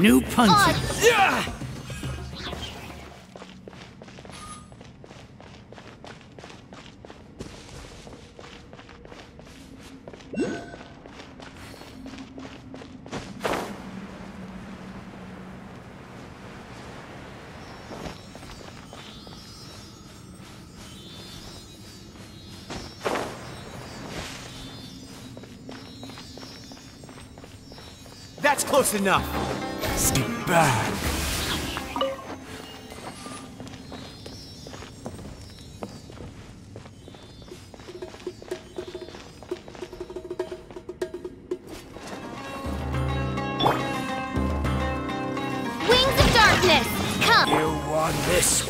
new punch. That's close enough. Stay back. Wings of darkness, come! You won this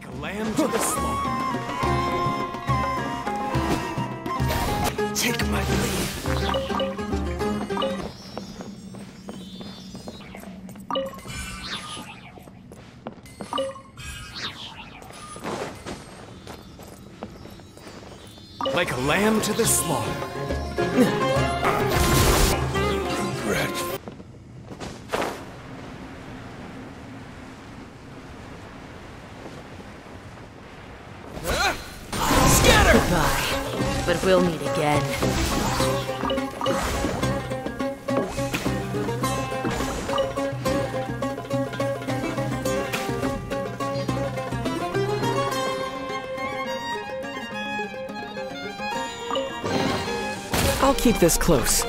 Like a lamb to the slaughter. Take my leave. Like a lamb to the slaughter. But we'll meet again. I'll keep this close.